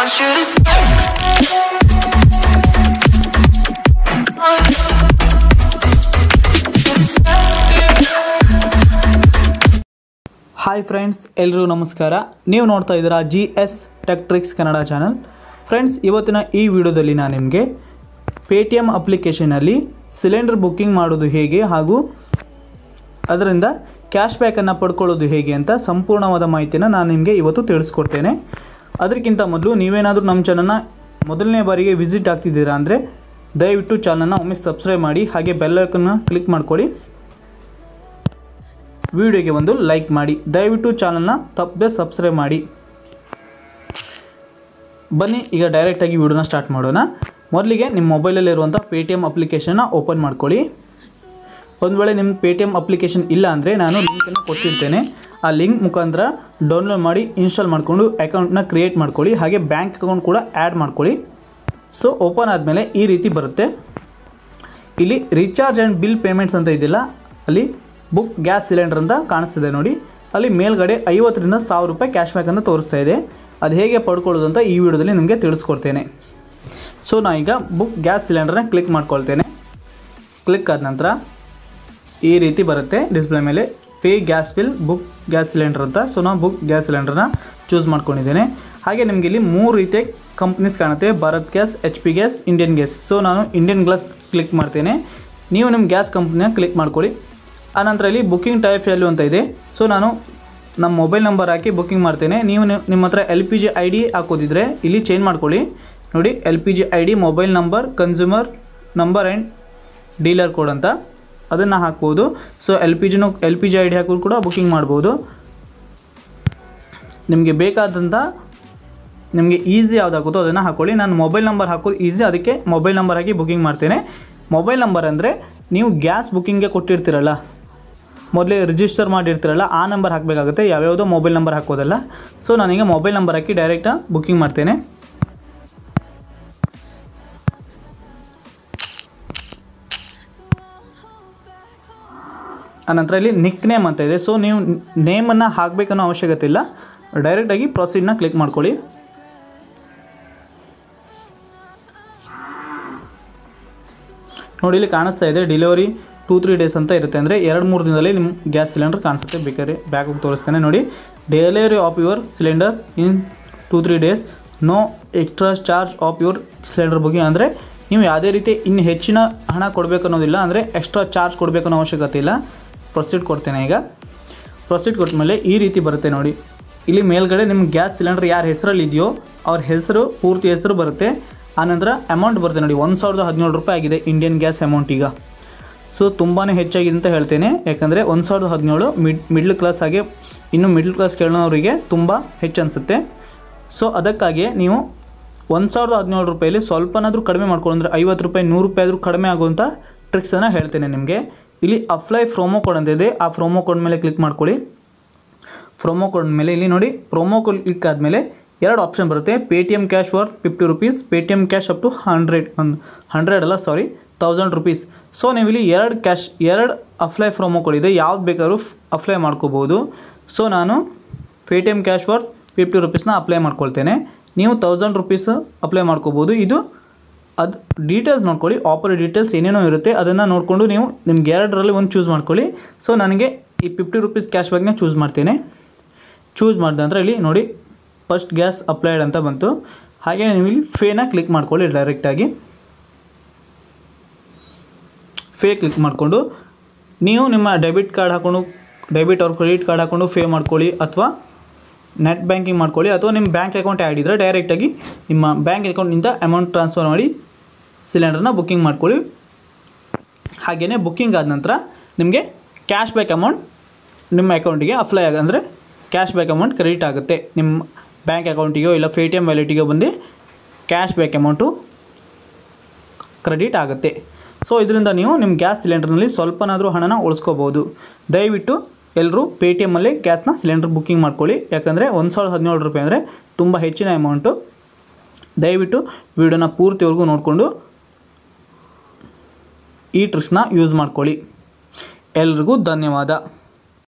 Hi friends ಎಲ್ಲರೂ ನಮಸ್ಕಾರ. ನೀವು ನೋಡ್ತಾ ಇದ್ದೀರಾ G S tech tricks Kannada channel friends ಇವತ್ತಿನ ಈ ವಿಡಿಯೋದಲ್ಲಿ ನಾನು ನಿಮಗೆ ಪೇ ಟಿ ಎಂ ಅಪ್ಲಿಕೇಶನಲ್ಲಿ ಸಿಲಿಂಡರ್ ಬುಕ್ಕಿಂಗ್ ಮಾಡೋದು ಹೇಗೆ ಹಾಗೂ ಅದರಿಂದ ಕ್ಯಾಶ್ ಬ್ಯಾಕನ್ನು ಪಡ್ಕೊಳ್ಳೋದು ಹೇಗೆ ಅಂತ ಸಂಪೂರ್ಣವಾದ ಮಾಹಿತಿನ ನಾನು ನಿಮಗೆ ಇವತ್ತು ತಿಳಿಸ್ಕೊಡ್ತೇನೆ. ಅದಕ್ಕಿಂತ ಮೊದಲು ನೀವೇನಾದರೂ ನಮ್ಮ ಚಾನಲ್ನ ಮೊದಲನೇ ಬಾರಿಗೆ ವಿಸಿಟ್ ಆಗ್ತಿದ್ದೀರಾ ಅಂದರೆ ದಯವಿಟ್ಟು ಚಾನಲ್ನ ಒಮ್ಮೆ ಸಬ್ಸ್ಕ್ರೈಬ್ ಮಾಡಿ, ಹಾಗೆ ಬೆಲ್ಲೈಕನ್ನ ಕ್ಲಿಕ್ ಮಾಡ್ಕೊಳ್ಳಿ. ವಿಡಿಯೋಗೆ ಒಂದು ಲೈಕ್ ಮಾಡಿ, ದಯವಿಟ್ಟು ಚಾನಲ್ನ ತಪ್ಪದೆ ಸಬ್ಸ್ಕ್ರೈಬ್ ಮಾಡಿ. ಬನ್ನಿ, ಈಗ ಡೈರೆಕ್ಟಾಗಿ ವಿಡಿಯೋನ ಸ್ಟಾರ್ಟ್ ಮಾಡೋಣ. ಮೊದಲಿಗೆ ನಿಮ್ಮ ಮೊಬೈಲಲ್ಲಿರುವಂಥ ಪೇ ಟಿ ಎಂ ಅಪ್ಲಿಕೇಶನ್ನ ಓಪನ್ ಮಾಡ್ಕೊಳ್ಳಿ. ಒಂದು ವೇಳೆ ನಿಮ್ಮ ಪೇ ಟಿ ಎಂ ಅಪ್ಲಿಕೇಶನ್ ಇಲ್ಲ ಅಂದರೆ ನಾನು ಲಿಂಕನ್ನು ಕೊಟ್ಟಿರ್ತೇನೆ. ಆ ಲಿಂಕ್ ಮುಖಾಂತರ ಡೌನ್ಲೋಡ್ ಮಾಡಿ ಇನ್ಸ್ಟಾಲ್ ಮಾಡಿಕೊಂಡು ಅಕೌಂಟ್ನ ಕ್ರಿಯೇಟ್ ಮಾಡ್ಕೊಳ್ಳಿ. ಹಾಗೆ ಬ್ಯಾಂಕ್ ಅಕೌಂಟ್ ಕೂಡ ಆ್ಯಡ್ ಮಾಡ್ಕೊಳ್ಳಿ. ಸೊ ಓಪನ್ ಆದಮೇಲೆ ಈ ರೀತಿ ಬರುತ್ತೆ. ಇಲ್ಲಿ ರೀಚಾರ್ಜ್ ಆ್ಯಂಡ್ ಬಿಲ್ ಪೇಮೆಂಟ್ಸ್ ಅಂತ ಇದೆಯಲ್ಲ ಅಲ್ಲಿ ಬುಕ್ ಗ್ಯಾಸ್ ಸಿಲಿಂಡರ್ ಅಂತ ಕಾಣಿಸ್ತಿದೆ ನೋಡಿ. ಅಲ್ಲಿ ಮೇಲ್ಗಡೆ ಐವತ್ತರಿಂದ ಸಾವಿರ ರೂಪಾಯಿ ಕ್ಯಾಶ್ ಬ್ಯಾಕನ್ನು ತೋರಿಸ್ತಾ ಇದೆ. ಅದು ಹೇಗೆ ಪಡ್ಕೊಳ್ಳೋದು ಅಂತ ಈ ವಿಡಿಯೋದಲ್ಲಿ ನಿಮಗೆ ತಿಳಿಸ್ಕೊಡ್ತೇನೆ. ಸೊ ನಾನೀಗ ಬುಕ್ ಗ್ಯಾಸ್ ಸಿಲಿಂಡರ್ನ ಕ್ಲಿಕ್ ಮಾಡ್ಕೊಳ್ತೇನೆ. ಕ್ಲಿಕ್ ಆದ ನಂತರ ಈ ರೀತಿ ಬರುತ್ತೆ ಡಿಸ್ಪ್ಲೇ ಮೇಲೆ. Pay gas bill book gas cylinder ಅಂತ. ಸೊ ನಾನು ಬುಕ್ ಗ್ಯಾಸ್ ಸಿಲಿಂಡರ್ನ ಚೂಸ್ ಮಾಡ್ಕೊಂಡಿದ್ದೇನೆ. ಹಾಗೆ ನಿಮಗೆ ಇಲ್ಲಿ ಮೂರು ರೀತಿಯ ಕಂಪ್ನೀಸ್ ಕಾಣುತ್ತೆ. Bharat gas H P gas Indian gas so ನಾನು ಇಂಡಿಯನ್ ಗ್ಯಾಸ್ ಕ್ಲಿಕ್ ಮಾಡ್ತೇನೆ. ನೀವು ನಿಮ್ಮ ಗ್ಯಾಸ್ ಕಂಪ್ನಿನ ಕ್ಲಿಕ್ ಮಾಡ್ಕೊಳ್ಳಿ. ಆನಂತರ ಇಲ್ಲಿ ಬುಕ್ಕಿಂಗ್ ಟೈಪ್ ವ್ಯಾಲ್ಯೂ ಅಂತ ಇದೆ. ಸೊ ನಾನು ನಮ್ಮ ಮೊಬೈಲ್ ನಂಬರ್ ಹಾಕಿ ಬುಕ್ಕಿಂಗ್ ಮಾಡ್ತೇನೆ. ನೀವು ನಿಮ್ಮ ಹತ್ರ L P G I D ಹಾಕೋದಿದ್ರೆ ಇಲ್ಲಿ ಚೇಂಜ್ ಮಾಡ್ಕೊಳ್ಳಿ. ನೋಡಿ L P G I D mobile number consumer number and dealer code ಅಂತ. ಅದನ್ನು ಹಾಕ್ಬೋದು. So L P ಜಿನೂ L P G I D ಹಾಕೋದು ಕೂಡ ಬುಕ್ಕಿಂಗ್ ಮಾಡ್ಬೋದು. ನಿಮಗೆ ಬೇಕಾದಂಥ ನಿಮಗೆ ಈಸಿ ಯಾವುದಾಗುತ್ತೋ ಅದನ್ನು ಹಾಕ್ಕೊಳ್ಳಿ ನಾನು ಮೊಬೈಲ್ ನಂಬರ್ ಹಾಕೋದು ಈಸಿ ಅದಕ್ಕೆ ಮೊಬೈಲ್ ನಂಬರ್ ಹಾಕಿ ಬುಕ್ಕಿಂಗ್ ಮಾಡ್ತೇನೆ. ಮೊಬೈಲ್ ನಂಬರ್ ಅಂದರೆ ನೀವು ಗ್ಯಾಸ್ ಬುಕ್ಕಿಂಗ್ಗೆ ಕೊಟ್ಟಿರ್ತೀರಲ್ಲ, ಮೊದಲೇ ರಿಜಿಸ್ಟರ್ ಮಾಡಿರ್ತೀರಲ್ಲ, ಆ ನಂಬರ್ ಹಾಕಬೇಕಾಗುತ್ತೆ. ಯಾವ್ಯಾವುದೋ ಮೊಬೈಲ್ ನಂಬರ್ ಹಾಕೋದಲ್ಲ. ಸೊ ನಾನೀಗ ಮೊಬೈಲ್ ನಂಬರ್ ಹಾಕಿ ಡೈರೆಕ್ಟಾಗಿ ಬುಕ್ಕಿಂಗ್ ಮಾಡ್ತೇನೆ. ಆನಂತರ ಇಲ್ಲಿ ನಿಕ್ ನೇಮ್ ಅಂತ ಇದೆ. ಸೊ ನೀವು ನೇಮನ್ನು ಹಾಕಬೇಕನ್ನೋ ಅವಶ್ಯಕತೆ ಇಲ್ಲ. ಡೈರೆಕ್ಟಾಗಿ ಪ್ರೊಸೀಡ್ನ ಕ್ಲಿಕ್ ಮಾಡ್ಕೊಳ್ಳಿ. ನೋಡಿ, ಇಲ್ಲಿ ಕಾಣಿಸ್ತಾ ಇದೆ ಡೆಲಿವರಿ ಟೂ ತ್ರೀ ಡೇಸ್ ಅಂತ ಇರುತ್ತೆ. ಅಂದರೆ ಎರಡು, ಮೂರು ದಿನದಲ್ಲಿ ನಿಮ್ಮ ಗ್ಯಾಸ್ ಸಿಲಿಂಡರ್ ಕಾಣಿಸುತ್ತೆ. ಬೇಕಾದ್ರೆ ಬ್ಯಾಗ್ ತೋರಿಸ್ತೇನೆ. ನೋಡಿ delivery of your cylinder in two three days no extra charge of your cylinder ಬಗ್ಗೆ ಅಂದರೆ ನೀವು ಯಾವುದೇ ರೀತಿ ಇನ್ನು ಹೆಚ್ಚಿನ ಹಣ ಕೊಡಬೇಕು ಅನ್ನೋದಿಲ್ಲ ಅಂದರೆ ಎಕ್ಸ್ಟ್ರಾ ಚಾರ್ಜ್ ಕೊಡಬೇಕನ್ನೋ ಅವಶ್ಯಕತೆ ಇಲ್ಲ. ಪ್ರೊಸೀಡ್ ಕೊಡ್ತೇನೆ ಈಗ. ಪ್ರೊಸೀಡ್ ಕೊಟ್ಟ ಮೇಲೆ ಈ ರೀತಿ ಬರುತ್ತೆ ನೋಡಿ. ಇಲ್ಲಿ ಮೇಲ್ಗಡೆ ನಿಮ್ಮ ಗ್ಯಾಸ್ ಸಿಲಿಂಡರ್ ಯಾರ ಹೆಸರಲ್ಲಿ ಇದೆಯೋ ಅವ್ರ ಹೆಸರು, ಪೂರ್ತಿ ಹೆಸರು ಬರುತ್ತೆ. ಆನಂತರ ಅಮೌಂಟ್ ಬರುತ್ತೆ ನೋಡಿ, ಒಂದು ಸಾವಿರದ ಹದಿನೇಳು ರೂಪಾಯಿ ಆಗಿದೆ ಇಂಡಿಯನ್ ಗ್ಯಾಸ್ ಅಮೌಂಟ್ ಈಗ. ಸೊ ತುಂಬಾ ಹೆಚ್ಚಾಗಿದೆ ಅಂತ ಹೇಳ್ತೇನೆ. ಯಾಕಂದರೆ ಒಂದು ಸಾವಿರದ ಹದಿನೇಳು ಮಿಡ್ ಮಿಡ್ಲ್ ಕ್ಲಾಸ್ ಹಾಗೆ ಇನ್ನು ಮಿಡ್ಲ್ ಕ್ಲಾಸ್ ಕೇಳೋರಿಗೆ ತುಂಬ ಹೆಚ್ಚು ಅನಿಸುತ್ತೆ. ಸೊ ಅದಕ್ಕಾಗಿ ನೀವು ಒಂದು ಸಾವಿರದ ಹದಿನೇಳು ರೂಪಾಯಲ್ಲಿ ಸ್ವಲ್ಪನಾದರೂ ಕಡಿಮೆ ಮಾಡ್ಕೊಂಡ್ರೆ ಐವತ್ತು ರೂಪಾಯಿ, ನೂರು ರೂಪಾಯಿ ಆದರೂ ಕಡಿಮೆ ಆಗುವಂಥ ಟ್ರಿಕ್ಸನ್ನು ಹೇಳ್ತೇನೆ ನಿಮಗೆ. ಇಲ್ಲಿ ಅಪ್ಲೈ ಪ್ರೋಮೋ ಕೋಡ್ ಅಂತ ಇದೆ. ಆ ಪ್ರೋಮೋ ಕೋಡ್ ಮೇಲೆ ಕ್ಲಿಕ್ ಮಾಡ್ಕೊಳ್ಳಿ. ಪ್ರೊಮೋ ಕೋಡ್ ಮೇಲೆ ಇಲ್ಲಿ ನೋಡಿ ಪ್ರೊಮೋ ಕೋಡ್ ಕ್ಲಿಕ್ ಆದಮೇಲೆ ಎರಡು ಆಪ್ಷನ್ ಬರುತ್ತೆ. Paytm cash for fifty rupees Paytm cash up to hundred ಒಂದು ಹಂಡ್ರೆಡ್ ಅಲ್ಲ ಸಾರಿ ತೌಸಂಡ್ ರುಪೀಸ್ ಸೊ ನೀವು ಇಲ್ಲಿ ಎರಡು ಕ್ಯಾಶ್ ಎರಡು ಅಪ್ಲೈ ಪ್ರೊಮೋ ಕೋಡ್ ಇದೆ. ಯಾವ್ದು ಬೇಕಾದ್ರೂ ಅಪ್ಲೈ ಮಾಡ್ಕೋಬೋದು. ಸೊ ನಾನು Paytm cash for fifty ರುಪೀಸ್ನ ಅಪ್ಲೈ ಮಾಡ್ಕೊಳ್ತೇನೆ. ನೀವು ತೌಸಂಡ್ ರುಪೀಸ್ ಅಪ್ಲೈ ಮಾಡ್ಕೋಬೋದು. ಇದು ಅದು ಡೀಟೇಲ್ಸ್ ನೋಡ್ಕೊಳ್ಳಿ. ಆಫರ್ ಡೀಟೇಲ್ಸ್ ಏನೇನೋ ಇರುತ್ತೆ, ಅದನ್ನು ನೋಡಿಕೊಂಡು ನೀವು ನಿಮ್ಗೆ ಎರಡರಲ್ಲಿ ಒಂದು ಚೂಸ್ ಮಾಡ್ಕೊಳ್ಳಿ. ಸೊ ನನಗೆ ಈ ಫಿಫ್ಟಿ ರುಪೀಸ್ ಕ್ಯಾಶ್ ಬ್ಯಾಗ್ನ ಚೂಸ್ ಮಾಡ್ತೇನೆ. ಚೂಸ್ ಮಾಡಿದೆ ಅಂದರೆ ಇಲ್ಲಿ ನೋಡಿ ಫಸ್ಟ್ ಗ್ಯಾಸ್ ಅಪ್ಲೈಡ್ ಅಂತ ಬಂತು. ಹಾಗೆ ನೀವು ಇಲ್ಲಿ ಫೇನ ಕ್ಲಿಕ್ ಮಾಡ್ಕೊಳ್ಳಿ ಡೈರೆಕ್ಟಾಗಿ ಫೇ ಕ್ಲಿಕ್ ಮಾಡಿಕೊಂಡು ನೀವು ನಿಮ್ಮ ಡೆಬಿಟ್ ಕಾರ್ಡ್ ಹಾಕ್ಕೊಂಡು ಡೆಬಿಟ್ ಅವ್ರ ಕ್ರೆಡಿಟ್ ಕಾರ್ಡ್ ಹಾಕ್ಕೊಂಡು ಫೇ ಮಾಡ್ಕೊಳ್ಳಿ ಅಥವಾ ನೆಟ್ ಬ್ಯಾಂಕಿಂಗ್ ಮಾಡ್ಕೊಳ್ಳಿ ಅಥವಾ ನಿಮ್ಮ ಬ್ಯಾಂಕ್ ಅಕೌಂಟ್ ಆ್ಯಡ್ ಇದ್ದರೆ ಡೈರೆಕ್ಟಾಗಿ ನಿಮ್ಮ ಬ್ಯಾಂಕ್ ಅಕೌಂಟ್ನಿಂದ ಅಮೌಂಟ್ ಟ್ರಾನ್ಸ್ಫರ್ ಮಾಡಿ ಸಿಲಿಂಡರ್ನ ಬುಕ್ಕಿಂಗ್ ಮಾಡ್ಕೊಳ್ಳಿ. ಹಾಗೆಯೇ ಬುಕ್ಕಿಂಗ್ ಆದ ನಂತರ ನಿಮಗೆ ಕ್ಯಾಶ್ ಬ್ಯಾಕ್ ಅಮೌಂಟ್ ನಿಮ್ಮ ಅಕೌಂಟಿಗೆ ಅಪ್ಲೈ ಆಗ ಅಂದರೆ ಕ್ಯಾಶ್ ಬ್ಯಾಕ್ ಅಮೌಂಟ್ ಕ್ರೆಡಿಟ್ ಆಗುತ್ತೆ. ನಿಮ್ಮ ಬ್ಯಾಂಕ್ ಅಕೌಂಟಿಗೋ ಇಲ್ಲ ಪೇ ಟಿ ಎಂ ವ್ಯಾಲೆಟಿಗೋ ಬಂದು ಕ್ಯಾಶ್ ಬ್ಯಾಕ್ ಅಮೌಂಟು ಕ್ರೆಡಿಟ್ ಆಗುತ್ತೆ. ಸೊ, ಇದರಿಂದ ನೀವು ನಿಮ್ಮ ಗ್ಯಾಸ್ ಸಿಲಿಂಡರ್ನಲ್ಲಿ ಸ್ವಲ್ಪನಾದರೂ ಹಣನ ಉಳಿಸ್ಕೋಬೋದು. ದಯವಿಟ್ಟು ಎಲ್ಲರೂ ಪೇ ಟಿ ಎಮ್ಮಲ್ಲಿ ಗ್ಯಾಸ್ನ ಸಿಲಿಂಡರ್ ಬುಕ್ಕಿಂಗ್ ಮಾಡ್ಕೊಳ್ಳಿ. ಯಾಕಂದರೆ ಒಂದು ಸಾವಿರದ ಹದಿನೇಳು ರೂಪಾಯಿ ಅಂದರೆ ತುಂಬ ಹೆಚ್ಚಿನ ಅಮೌಂಟು. ದಯವಿಟ್ಟು ವಿಡಿಯೋನ ಪೂರ್ತಿವರೆಗೂ ನೋಡಿಕೊಂಡು ಈ ಟ್ರಿಕ್ಸ್ನ ಯೂಸ್ ಮಾಡ್ಕೊಳ್ಳಿ. ಎಲ್ರಿಗೂ ಧನ್ಯವಾದ.